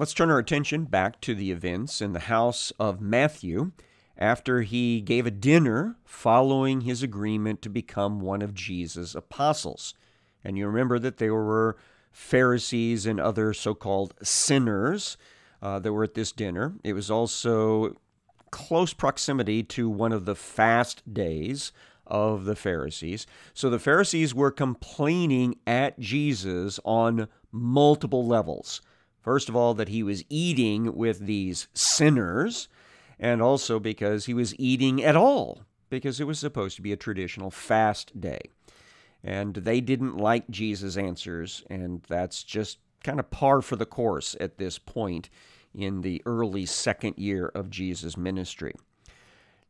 Let's turn our attention back to the events in the house of Matthew after he gave a dinner following his agreement to become one of Jesus' apostles. And you remember that there were Pharisees and other so called sinners uh, that were at this dinner. It was also close proximity to one of the fast days of the Pharisees. So the Pharisees were complaining at Jesus on multiple levels. First of all, that he was eating with these sinners, and also because he was eating at all, because it was supposed to be a traditional fast day. And they didn't like Jesus' answers, and that's just kind of par for the course at this point in the early second year of Jesus' ministry.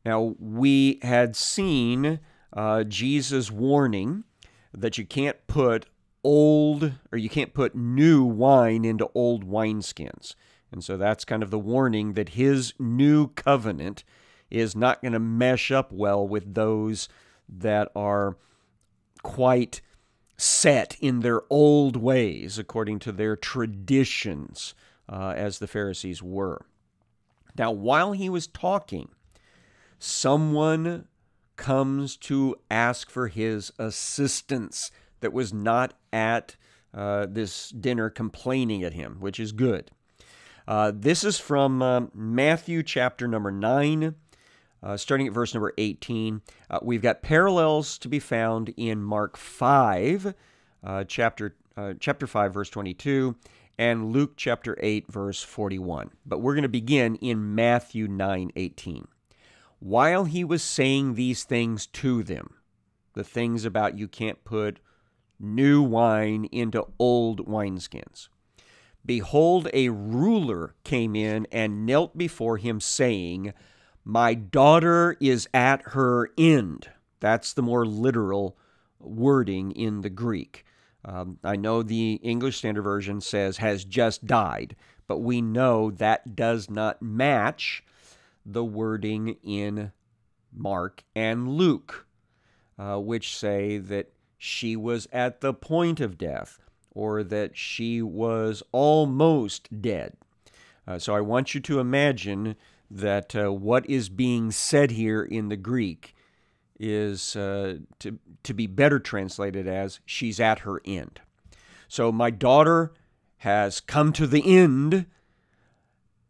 Now, we had seen uh, Jesus' warning that you can't put old or you can't put new wine into old wineskins. And so that's kind of the warning that his new covenant is not going to mesh up well with those that are quite set in their old ways according to their traditions uh, as the Pharisees were. Now, while he was talking, someone comes to ask for his assistance that was not at uh, this dinner complaining at him, which is good. Uh, this is from uh, Matthew chapter number 9, uh, starting at verse number 18. Uh, we've got parallels to be found in Mark 5, uh, chapter, chapter 5, verse 22, and Luke chapter 8 verse 41. But we're going to begin in Matthew 9:18. While he was saying these things to them, the things about you can't put new wine into old wineskins. Behold, a ruler came in and knelt before him, saying, My daughter is at her end. That's the more literal wording in the Greek. Um, I know the English Standard Version says has just died, but we know that does not match the wording in Mark and Luke, uh, which say that she was at the point of death or that she was almost dead. Uh, so I want you to imagine that uh, what is being said here in the Greek is uh, to, to be better translated as she's at her end. So, my daughter has come to the end.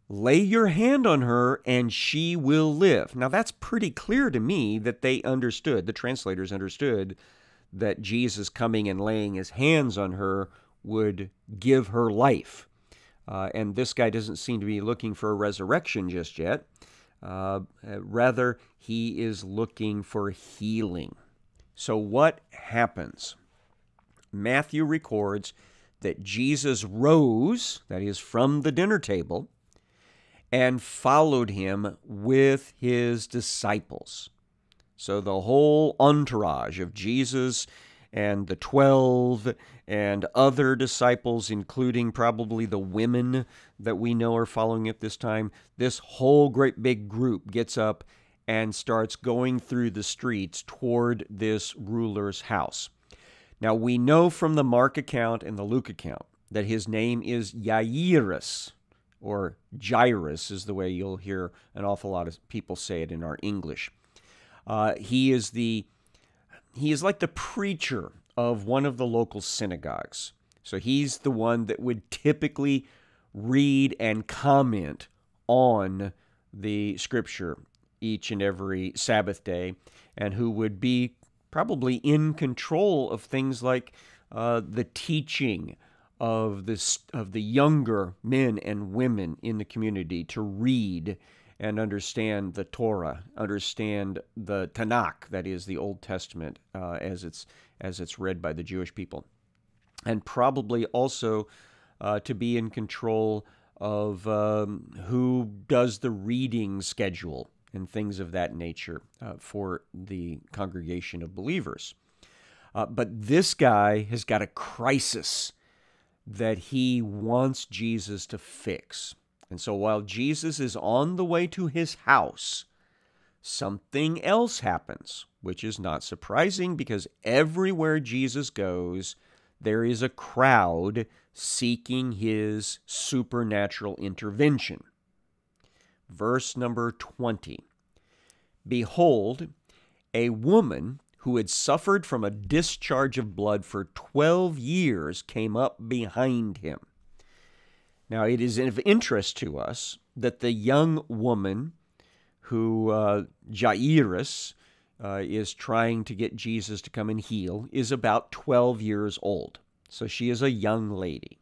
Lay your hand on her and she will live. Now, that's pretty clear to me that they understood, the translators understood, that Jesus coming and laying his hands on her would give her life. Uh, and this guy doesn't seem to be looking for a resurrection just yet. Uh, rather, he is looking for healing. So, what happens? Matthew records that Jesus rose, that is, from the dinner table, and followed him with his disciples. So, the whole entourage of Jesus and the 12 and other disciples, including probably the women that we know are following at this time, this whole great big group gets up and starts going through the streets toward this ruler's house. Now, we know from the Mark account and the Luke account that his name is Jairus, or Jairus is the way you'll hear an awful lot of people say it in our English. Uh, he is the he is like the preacher of one of the local synagogues. So he's the one that would typically read and comment on the scripture each and every Sabbath day, and who would be probably in control of things like uh, the teaching of this of the younger men and women in the community to read and understand the Torah, understand the Tanakh, that is the Old Testament, uh, as it's as it's read by the Jewish people, and probably also uh, to be in control of um, who does the reading schedule and things of that nature uh, for the congregation of believers. Uh, but this guy has got a crisis that he wants Jesus to fix. And so while Jesus is on the way to his house, something else happens, which is not surprising because everywhere Jesus goes, there is a crowd seeking his supernatural intervention. Verse number 20 Behold, a woman who had suffered from a discharge of blood for 12 years came up behind him. Now, it is of interest to us that the young woman who uh, Jairus uh, is trying to get Jesus to come and heal is about 12 years old. So she is a young lady.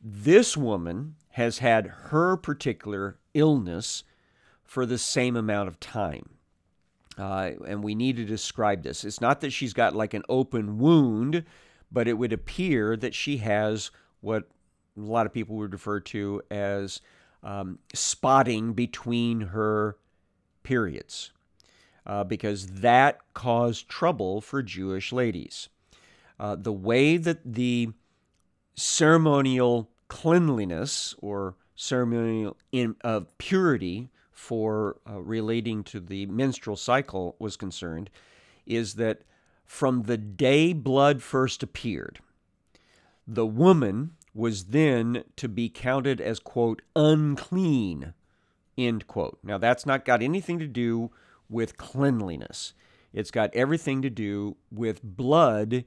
This woman has had her particular illness for the same amount of time. Uh, and we need to describe this. It's not that she's got like an open wound, but it would appear that she has what a lot of people would refer to as um, spotting between her periods, uh, because that caused trouble for Jewish ladies. Uh, the way that the ceremonial cleanliness or ceremonial in, uh, purity for uh, relating to the menstrual cycle was concerned is that from the day blood first appeared, the woman was then to be counted as, quote, unclean, end quote. Now, that's not got anything to do with cleanliness. It's got everything to do with blood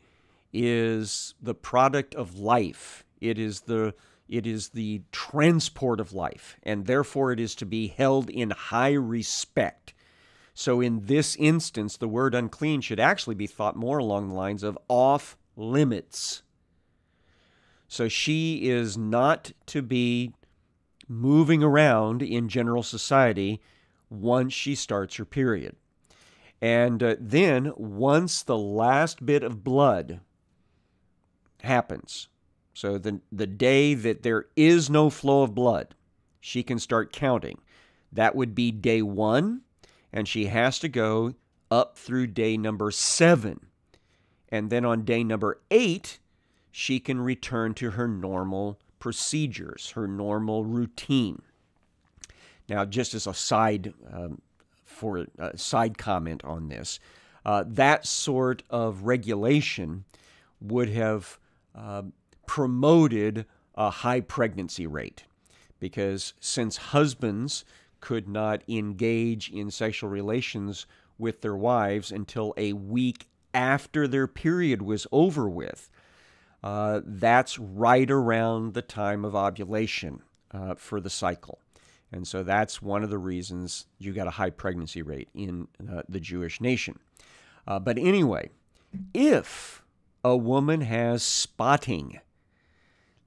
is the product of life. It is the it is the transport of life, and therefore it is to be held in high respect. So, in this instance, the word unclean should actually be thought more along the lines of off limits. So, she is not to be moving around in general society once she starts her period. And uh, then, once the last bit of blood happens, so the, the day that there is no flow of blood, she can start counting. That would be day one, and she has to go up through day number seven. And then on day number eight, she can return to her normal procedures, her normal routine. Now, just as a side um, for a side comment on this, uh, that sort of regulation would have uh, promoted a high pregnancy rate because since husbands could not engage in sexual relations with their wives until a week after their period was over with, uh, that's right around the time of ovulation uh, for the cycle. And so that's one of the reasons you got a high pregnancy rate in uh, the Jewish nation. Uh, but anyway, if a woman has spotting,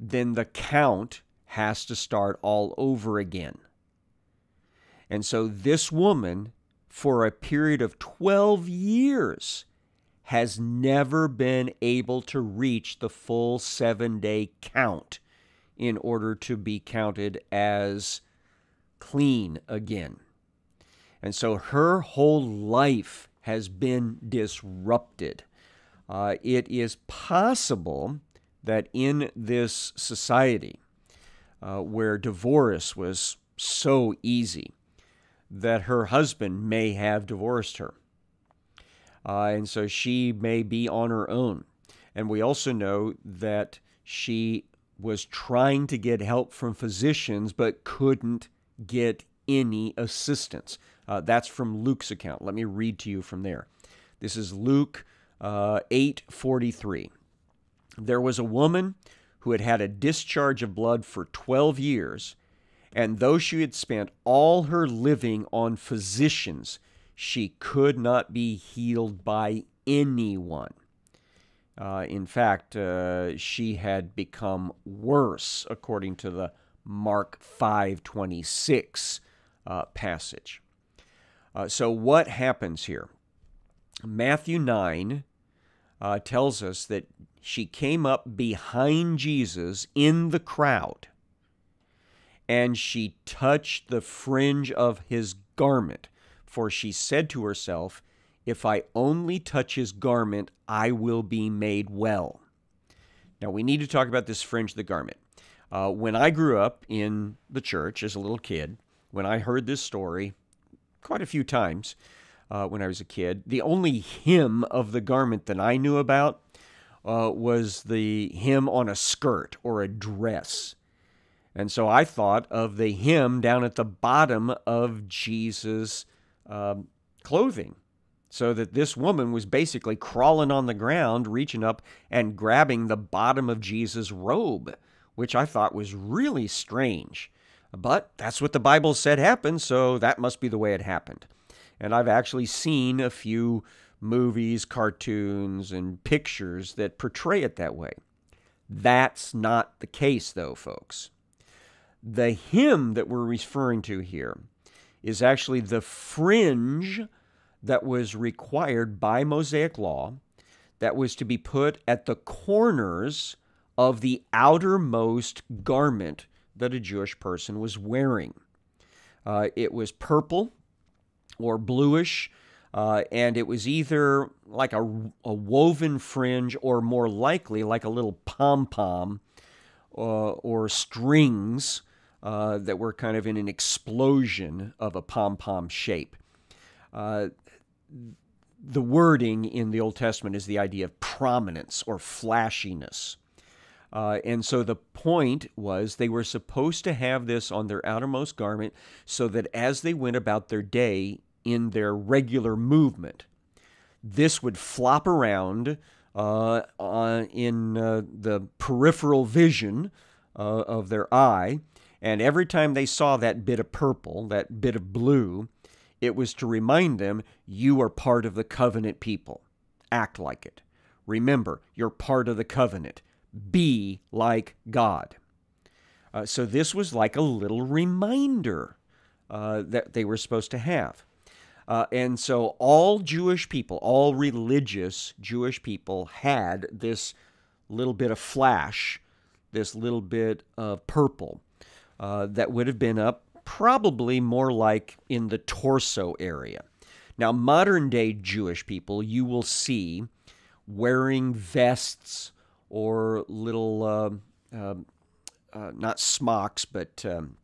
then the count has to start all over again. And so this woman, for a period of 12 years, has never been able to reach the full seven day count in order to be counted as clean again. And so her whole life has been disrupted. Uh, it is possible that in this society uh, where divorce was so easy, that her husband may have divorced her. Uh, and so she may be on her own. And we also know that she was trying to get help from physicians but couldn't get any assistance. Uh, that's from Luke's account. Let me read to you from there. This is Luke uh, 8:43. There was a woman who had had a discharge of blood for 12 years, and though she had spent all her living on physicians, she could not be healed by anyone. Uh, in fact, uh, she had become worse, according to the Mark 5:26 uh, passage. Uh, so, what happens here? Matthew 9 uh, tells us that she came up behind Jesus in the crowd and she touched the fringe of his garment. For she said to herself, If I only touch his garment, I will be made well. Now, we need to talk about this fringe of the garment. Uh, when I grew up in the church as a little kid, when I heard this story quite a few times uh, when I was a kid, the only hem of the garment that I knew about uh, was the hem on a skirt or a dress. And so I thought of the hem down at the bottom of Jesus' um, clothing. So that this woman was basically crawling on the ground, reaching up and grabbing the bottom of Jesus' robe, which I thought was really strange. But that's what the Bible said happened, so that must be the way it happened. And I've actually seen a few movies, cartoons, and pictures that portray it that way. That's not the case, though, folks. The hem that we're referring to here is actually the fringe that was required by Mosaic law that was to be put at the corners of the outermost garment that a Jewish person was wearing. Uh, it was purple or bluish, uh, and it was either like a, a, woven fringe or more likely like a little pom pom uh, or strings uh, that were kind of in an explosion of a pom pom shape. Uh, the wording in the Old Testament is the idea of prominence or flashiness. Uh, and so the point was they were supposed to have this on their outermost garment so that as they went about their day in their regular movement, this would flop around uh, uh, in uh, the peripheral vision uh, of their eye and every time they saw that bit of purple, that bit of blue, it was to remind them, you are part of the covenant people. Act like it. Remember, you're part of the covenant. Be like God. Uh, so this was like a little reminder uh, that they were supposed to have. Uh, and so all Jewish people, all religious Jewish people had this little bit of flash, this little bit of purple uh, that would have been up probably more like in the torso area. Now, modern day Jewish people, you will see wearing vests or little, uh, uh, uh, not smocks, but um,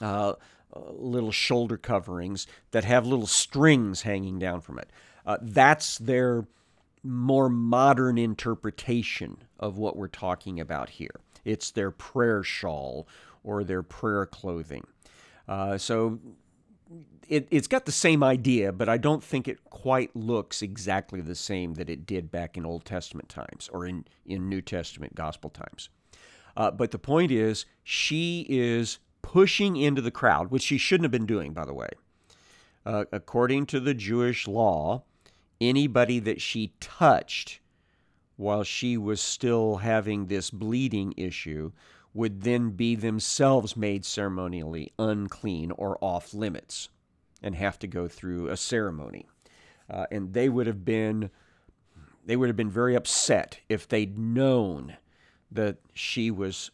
uh, little shoulder coverings that have little strings hanging down from it. Uh, that's their more modern interpretation of what we're talking about here. It's their prayer shawl or their prayer clothing. Uh, so it, has got the same idea, but I don't think it quite looks exactly the same that it did back in Old Testament times or in, in New Testament gospel times. Uh, but the point is, she is pushing into the crowd, which she shouldn't have been doing, by the way. Uh, according to the Jewish law, anybody that she touched while she was still having this bleeding issue would then be themselves made ceremonially unclean or off limits and have to go through a ceremony. Uh, and they would have been they would have been very upset if they'd known that she was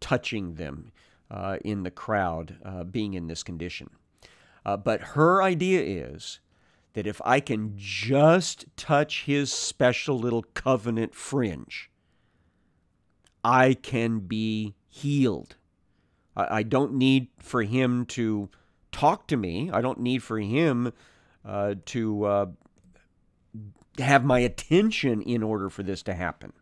touching them uh, in the crowd, uh, being in this condition. Uh, but her idea is that if I can just touch his special little covenant fringe, I can be healed. I, I don't need for him to talk to me. I don't need for him uh, to uh, have my attention in order for this to happen.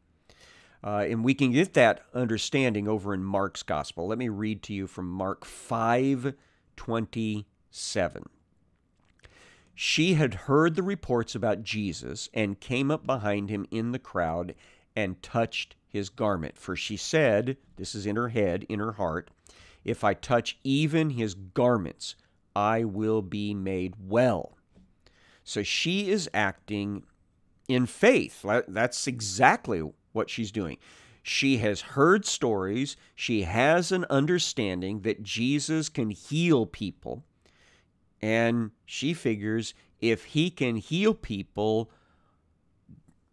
Uh, and we can get that understanding over in Mark's gospel. Let me read to you from Mark 5 27. She had heard the reports about Jesus and came up behind him in the crowd and touched his garment. For she said, This is in her head, in her heart, If I touch even his garments, I will be made well. So she is acting in faith. That's exactly what she's doing. She has heard stories. She has an understanding that Jesus can heal people. And she figures if he can heal people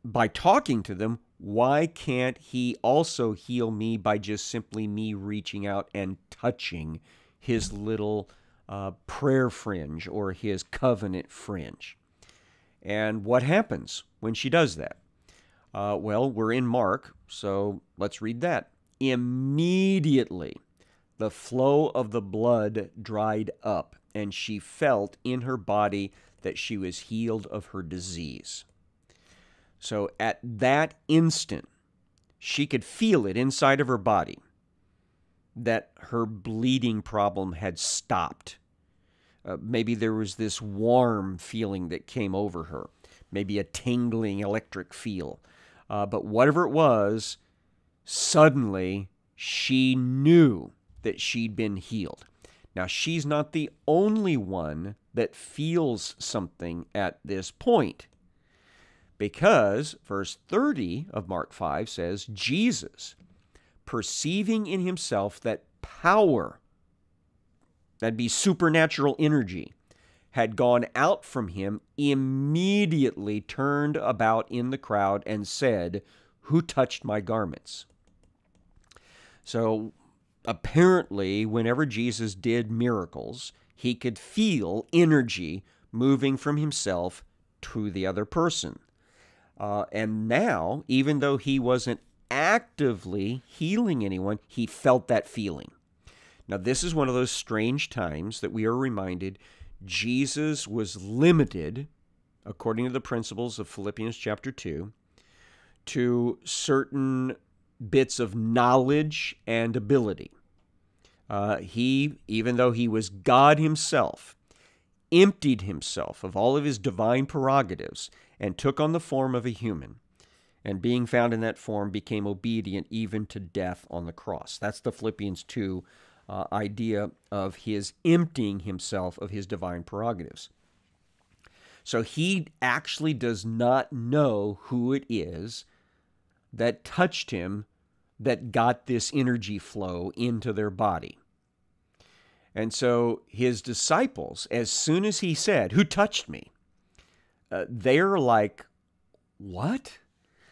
by talking to them, why can't he also heal me by just simply me reaching out and touching his little uh, prayer fringe or his covenant fringe? And what happens when she does that? Uh, well, we're in Mark, so let's read that. Immediately, the flow of the blood dried up, and she felt in her body that she was healed of her disease. So at that instant, she could feel it inside of her body that her bleeding problem had stopped. Uh, maybe there was this warm feeling that came over her, maybe a tingling electric feel. Uh, but whatever it was, suddenly she knew that she'd been healed. Now, she's not the only one that feels something at this point. Because verse 30 of Mark 5 says, Jesus, perceiving in himself that power, that'd be supernatural energy, had gone out from him, immediately turned about in the crowd and said, Who touched my garments? So apparently, whenever Jesus did miracles, he could feel energy moving from himself to the other person. Uh, and now, even though he wasn't actively healing anyone, he felt that feeling. Now, this is one of those strange times that we are reminded Jesus was limited, according to the principles of Philippians chapter 2, to certain bits of knowledge and ability. Uh, he, even though he was God himself, emptied himself of all of his divine prerogatives and took on the form of a human. And being found in that form, became obedient even to death on the cross. That's the Philippians 2 uh, idea of his emptying himself of his divine prerogatives. So he actually does not know who it is that touched him that got this energy flow into their body. And so his disciples, as soon as he said, Who touched me? Uh, they're like, What?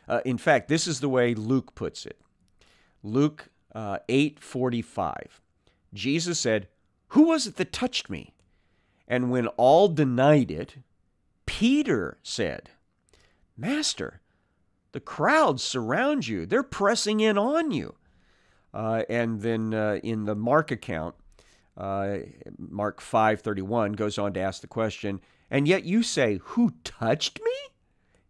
Uh, in fact, this is the way Luke puts it. Luke uh, 8:45. Jesus said, "Who was it that touched me?" And when all denied it, Peter said, "Master, the crowds surround you. They're pressing in on you. Uh, and then uh, in the Mark account, uh, Mark 5:31 goes on to ask the question, and yet you say, "Who touched me?"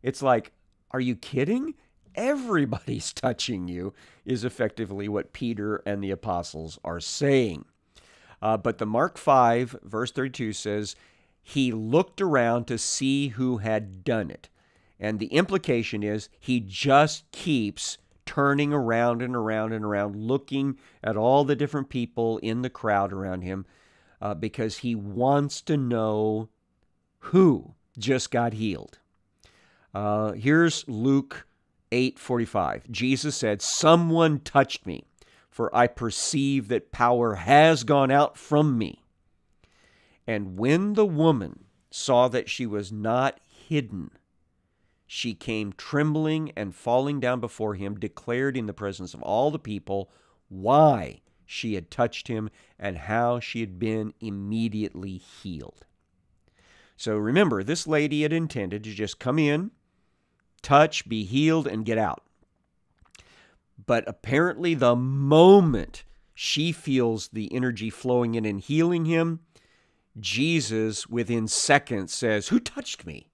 It's like, are you kidding? Everybody's touching you is effectively what Peter and the apostles are saying. Uh, but the Mark 5 verse 32 says, "He looked around to see who had done it." And the implication is he just keeps turning around and around and around, looking at all the different people in the crowd around him uh, because he wants to know who just got healed. Uh, here's Luke 8:45. Jesus said, "Someone touched me, for I perceive that power has gone out from me." And when the woman saw that she was not hidden, she came trembling and falling down before him, declared in the presence of all the people why she had touched him and how she had been immediately healed. So remember, this lady had intended to just come in, touch, be healed, and get out. But apparently, the moment she feels the energy flowing in and healing him, Jesus, within seconds, says, Who touched me?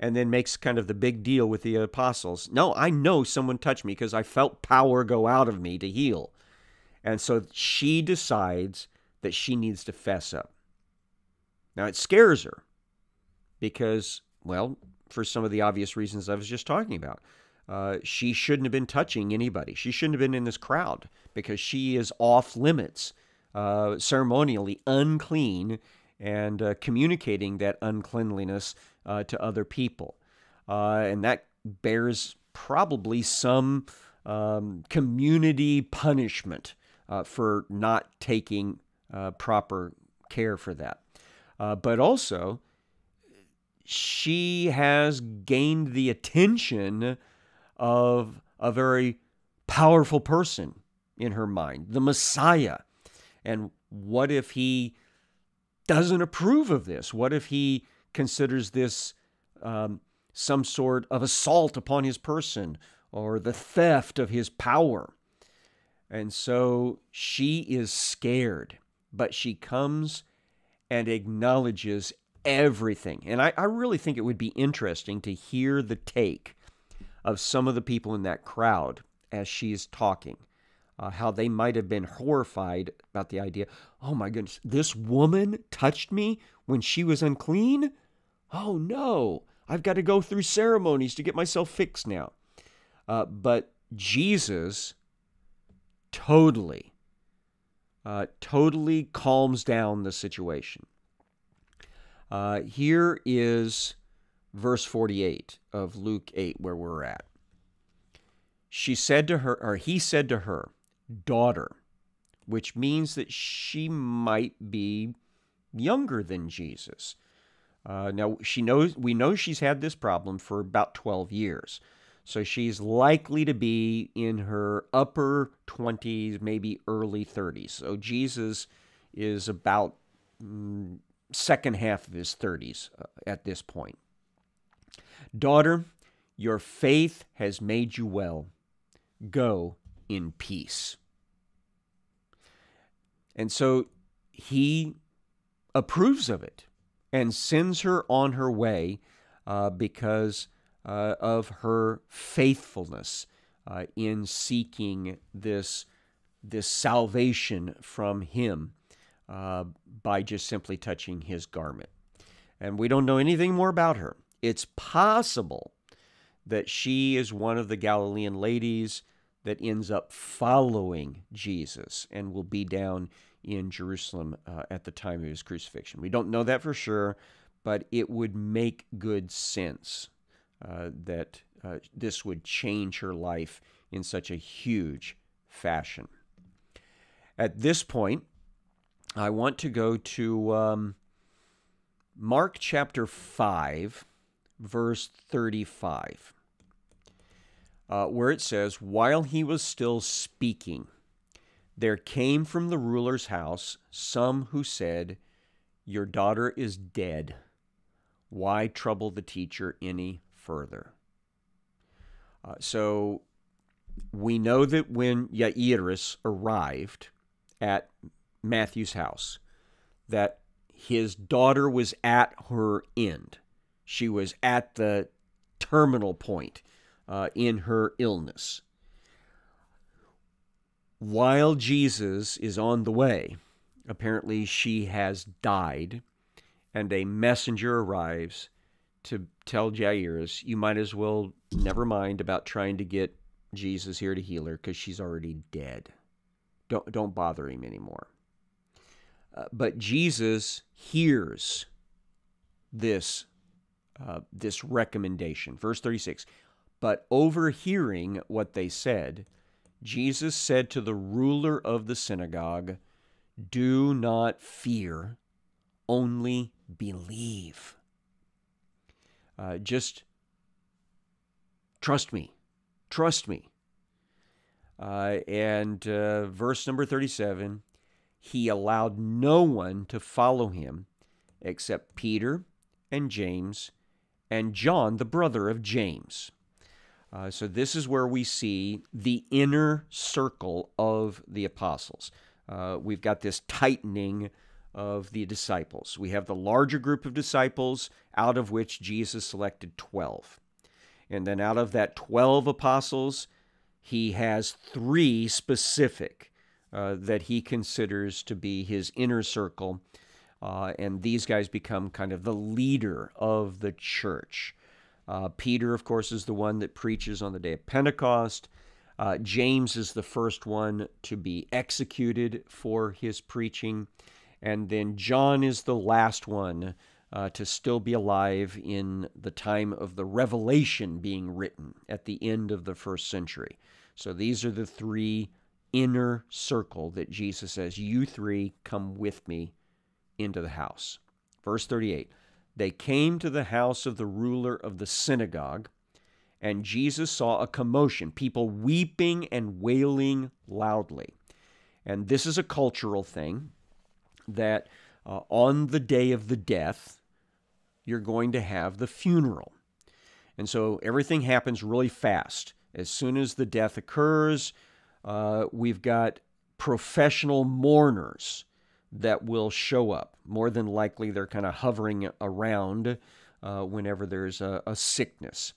And then makes kind of the big deal with the apostles. No, I know someone touched me because I felt power go out of me to heal. And so she decides that she needs to fess up. Now it scares her because, well, for some of the obvious reasons I was just talking about. Uh, she shouldn't have been touching anybody. She shouldn't have been in this crowd because she is off limits, uh, ceremonially unclean, and uh, communicating that uncleanliness uh, to other people. Uh, and that bears probably some um, community punishment uh, for not taking uh, proper care for that. Uh, but also, she has gained the attention of a very powerful person in her mind, the Messiah. And what if he doesn't approve of this? What if he considers this um, some sort of assault upon his person or the theft of his power. And so she is scared, but she comes and acknowledges everything. And I, I, really think it would be interesting to hear the take of some of the people in that crowd as she's talking. Uh, how they might have been horrified about the idea. Oh my goodness, this woman touched me when she was unclean? Oh no, I've got to go through ceremonies to get myself fixed now. Uh, but Jesus totally, uh, totally calms down the situation. Uh, here is verse 48 of Luke 8, where we're at. She said to her, or he said to her, daughter, which means that she might be younger than Jesus. Uh, now she knows we know she's had this problem for about 12 years. So she's likely to be in her upper 20s, maybe early 30s. So Jesus is about mm, second half of his 30s uh, at this point. Daughter, your faith has made you well. Go in peace. And so he approves of it and sends her on her way uh, because uh, of her faithfulness uh, in seeking this, this salvation from him uh, by just simply touching his garment. And we don't know anything more about her. It's possible that she is one of the Galilean ladies that ends up following Jesus and will be down in Jerusalem uh, at the time of his crucifixion. We don't know that for sure, but it would make good sense uh, that uh, this would change her life in such a huge fashion. At this point, I want to go to um, Mark chapter 5, verse 35, uh, where it says, While he was still speaking, there came from the ruler's house some who said, Your daughter is dead. Why trouble the teacher any further? Uh, so we know that when Jairus arrived at Matthew's house, that his daughter was at her end. She was at the terminal point uh, in her illness while Jesus is on the way, apparently she has died, and a messenger arrives to tell Jairus, you might as well never mind about trying to get Jesus here to heal her because she's already dead. Don't, don't bother him anymore. Uh, but Jesus hears this, uh, this recommendation. Verse 36 But overhearing what they said, Jesus said to the ruler of the synagogue, Do not fear, only believe. Uh, just trust me. Trust me. Uh, and uh, verse number 37 he allowed no one to follow him except Peter and James and John, the brother of James. Uh, so, this is where we see the inner circle of the apostles. Uh, we've got this tightening of the disciples. We have the larger group of disciples, out of which Jesus selected 12. And then out of that 12 apostles, he has three specific uh, that he considers to be his inner circle. Uh, and these guys become kind of the leader of the church. Uh, Peter, of course, is the one that preaches on the day of Pentecost. Uh, James is the first one to be executed for his preaching. And then John is the last one uh, to still be alive in the time of the revelation being written at the end of the first century. So these are the three inner circle that Jesus says, You three come with me into the house. Verse 38 they came to the house of the ruler of the synagogue, and Jesus saw a commotion, people weeping and wailing loudly. And this is a cultural thing that uh, on the day of the death, you're going to have the funeral. And so everything happens really fast. As soon as the death occurs, uh, we've got professional mourners that will show up. More than likely, they're kind of hovering around uh, whenever there's a, a, sickness.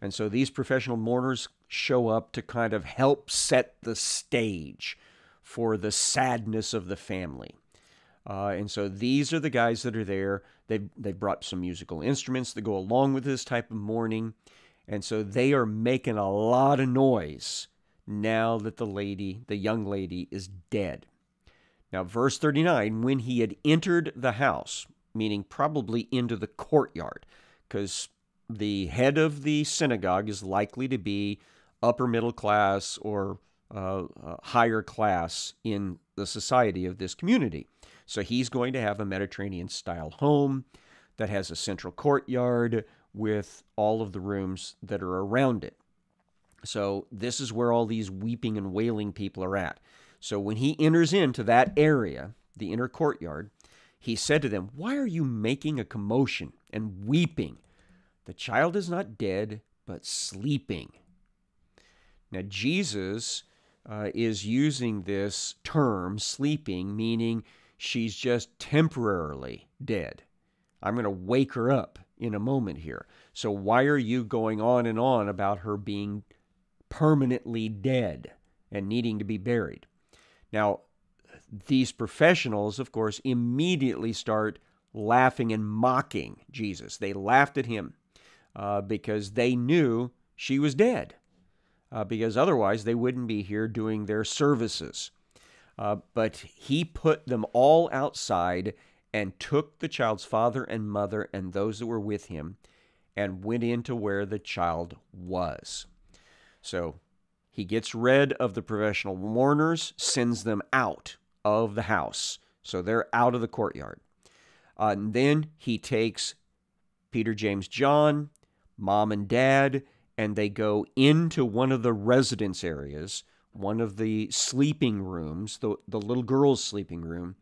And so these professional mourners show up to kind of help set the stage for the sadness of the family. Uh, and so these are the guys that are there. They they brought some musical instruments that go along with this type of mourning, and so they are making a lot of noise now that the lady, the young lady, is dead. Now, verse 39 when he had entered the house, meaning probably into the courtyard, because the head of the synagogue is likely to be upper middle class or uh, uh, higher class in the society of this community. So he's going to have a Mediterranean style home that has a central courtyard with all of the rooms that are around it. So this is where all these weeping and wailing people are at. So when he enters into that area, the inner courtyard, he said to them, Why are you making a commotion and weeping? The child is not dead, but sleeping. Now, Jesus uh, is using this term, sleeping, meaning she's just temporarily dead. I'm going to wake her up in a moment here. So, why are you going on and on about her being permanently dead and needing to be buried? Now, these professionals, of course, immediately start laughing and mocking Jesus. They laughed at him uh, because they knew she was dead, uh, because otherwise they wouldn't be here doing their services. Uh, but he put them all outside and took the child's father and mother and those that were with him and went into where the child was. So he gets rid of the professional mourners, sends them out of the house. So they're out of the courtyard. Uh, and then he takes Peter, James, John, mom and dad, and they go into one of the residence areas one of the sleeping rooms, the, the little girl's sleeping room,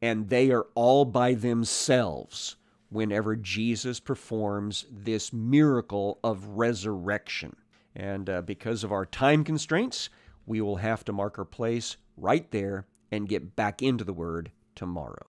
and they are all by themselves whenever Jesus performs this miracle of resurrection. And uh, because of our time constraints, we will have to mark our place right there and get back into the Word tomorrow.